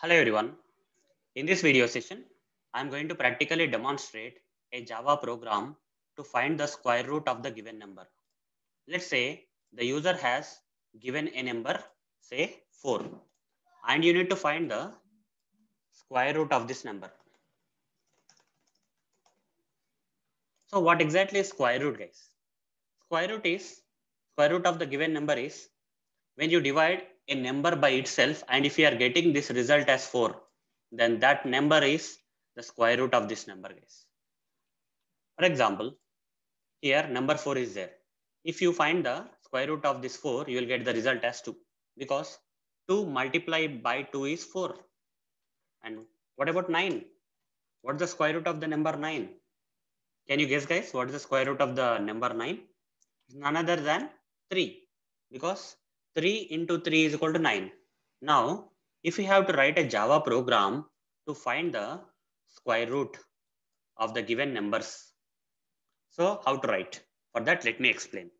Hello everyone. In this video session, I'm going to practically demonstrate a Java program to find the square root of the given number. Let's say the user has given a number, say 4, and you need to find the square root of this number. So what exactly is square root guys? Square root is, square root of the given number is when you divide a number by itself and if you are getting this result as 4 then that number is the square root of this number guys. For example here number 4 is there. If you find the square root of this 4 you will get the result as 2 because 2 multiplied by 2 is 4 and what about 9 what's the square root of the number 9 can you guess guys what is the square root of the number 9 none other than 3 because 3 into 3 is equal to 9. Now, if we have to write a Java program to find the square root of the given numbers, so how to write? For that, let me explain.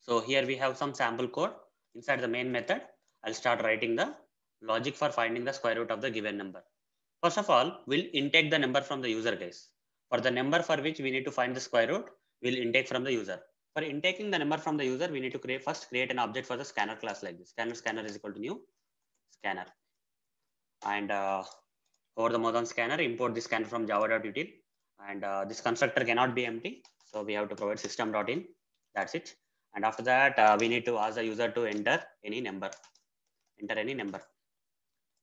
So here we have some sample code inside the main method. I'll start writing the logic for finding the square root of the given number. First of all, we'll intake the number from the user guys. For the number for which we need to find the square root, we'll intake from the user. For intaking the number from the user, we need to create first create an object for the scanner class like this. Scanner scanner is equal to new scanner. And uh, over the modern scanner, import the scanner from java.util. And uh, this constructor cannot be empty. So we have to provide system.in. That's it. And after that, uh, we need to ask the user to enter any number. Enter any number.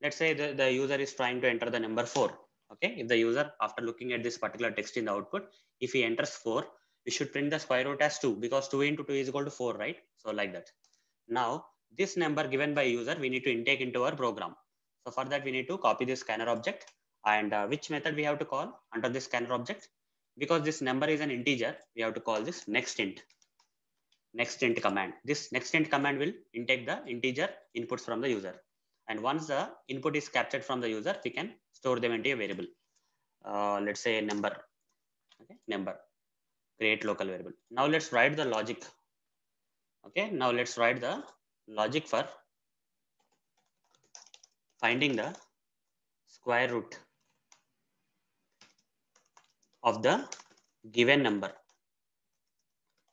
Let's say the, the user is trying to enter the number four. Okay. If the user, after looking at this particular text in the output, if he enters four, we should print the square root as 2 because 2 into 2 is equal to 4, right? So like that. Now, this number given by user, we need to intake into our program. So for that, we need to copy this scanner object and uh, which method we have to call under this scanner object. Because this number is an integer, we have to call this next int. Next int command. This next int command will intake the integer inputs from the user. And once the input is captured from the user, we can store them into a variable. Uh, let's say number. Okay, number create local variable. Now let's write the logic. Okay, now let's write the logic for finding the square root of the given number.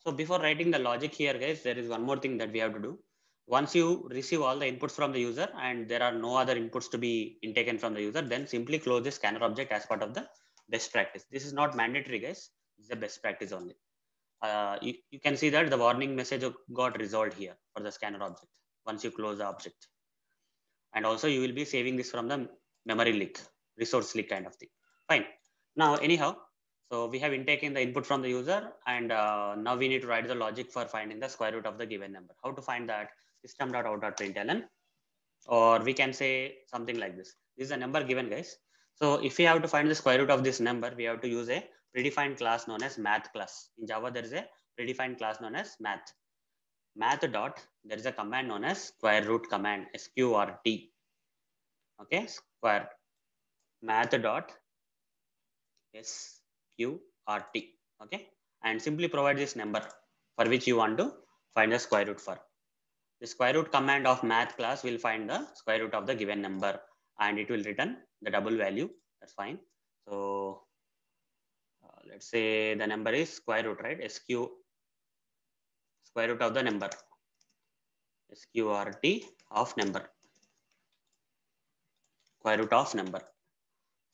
So before writing the logic here, guys, there is one more thing that we have to do. Once you receive all the inputs from the user and there are no other inputs to be taken from the user, then simply close the scanner object as part of the best practice. This is not mandatory, guys is the best practice only. Uh, you, you can see that the warning message got resolved here for the scanner object once you close the object. And also you will be saving this from the memory leak, resource leak kind of thing. Fine. Now, anyhow, so we have intaken the input from the user and uh, now we need to write the logic for finding the square root of the given number. How to find that system.out.println or we can say something like this. This is a number given guys. So if we have to find the square root of this number, we have to use a predefined class known as math class. In Java, there is a predefined class known as math. Math dot, there is a command known as square root command, sqrt. Okay, square math dot sqrt. Okay, and simply provide this number for which you want to find the square root for. The square root command of math class will find the square root of the given number and it will return the double value. That's fine. So let's say the number is square root, right? SQ square root of the number. SQRT of number. Square root of number.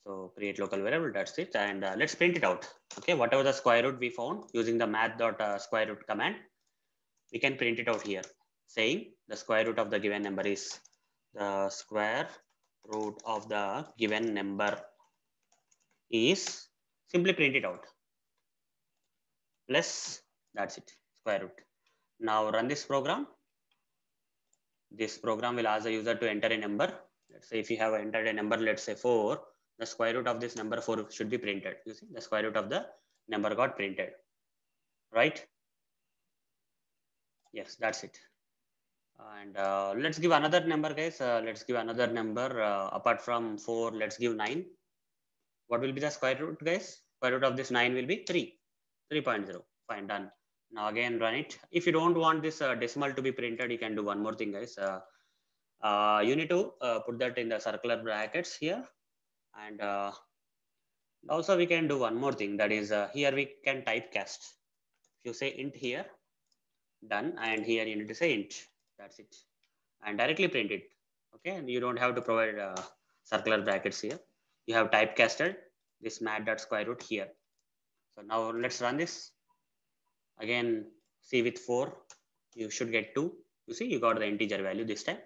So create local variable, that's it. And uh, let's print it out. Okay, whatever the square root we found using the math dot uh, square root command, we can print it out here saying the square root of the given number is the square root of the given number is simply print it out. Plus that's it. Square root. Now run this program. This program will ask the user to enter a number. Let's say if you have entered a number let's say 4 the square root of this number 4 should be printed. You see the square root of the number got printed. Right? Yes that's it. And uh, let's give another number guys. Uh, let's give another number uh, apart from 4 let's give 9 what will be the square root guys square root of this 9 will be 3 3.0 fine done now again run it if you don't want this uh, decimal to be printed you can do one more thing guys uh, uh, you need to uh, put that in the circular brackets here. And uh, also we can do one more thing that is uh, here we can typecast. If you say int here, done. And here you need to say int, that's it. And directly print it. Okay, and you don't have to provide circular brackets here. You have typecasted this mat dot square root here. So now let's run this. Again, see with four, you should get two. You see, you got the integer value this time.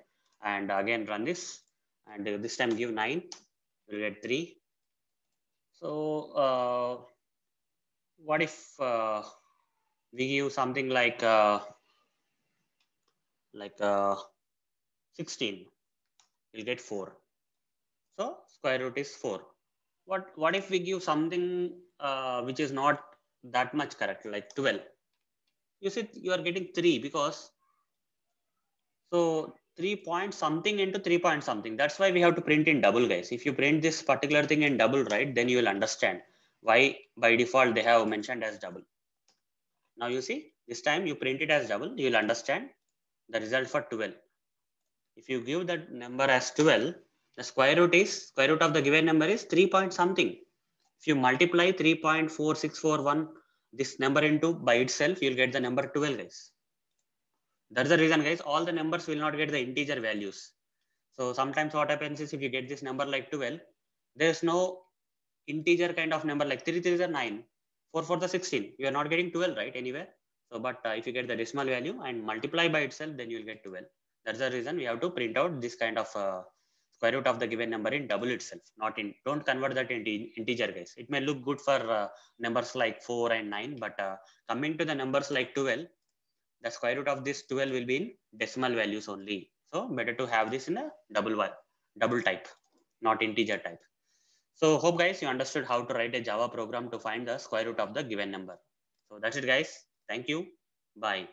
And again, run this. And this time give nine, you'll get three. So uh, what if uh, we give something like uh, like uh, 16, you'll get four. So square root is four. What, what if we give something uh, which is not that much correct, like 12? You see, you are getting three because so three point something into three point something. That's why we have to print in double, guys. If you print this particular thing in double, right, then you will understand why by default they have mentioned as double. Now you see, this time you print it as double, you will understand the result for 12. If you give that number as 12, the square root is, square root of the given number is 3 point something. If you multiply 3.4641, this number into by itself, you'll get the number 12 guys. That's the reason guys, all the numbers will not get the integer values. So sometimes what happens is if you get this number like 12, there's no integer kind of number like 3 3 is a 9, 4 4 the 16. You are not getting 12 right anywhere. So, but uh, if you get the decimal value and multiply by itself, then you'll get 12. That's the reason we have to print out this kind of uh, square root of the given number in double itself, not in, don't convert that into integer guys. It may look good for uh, numbers like 4 and 9, but uh, coming to the numbers like 12, the square root of this 12 will be in decimal values only. So better to have this in a double one, double type, not integer type. So hope guys you understood how to write a Java program to find the square root of the given number. So that's it guys. Thank you. Bye.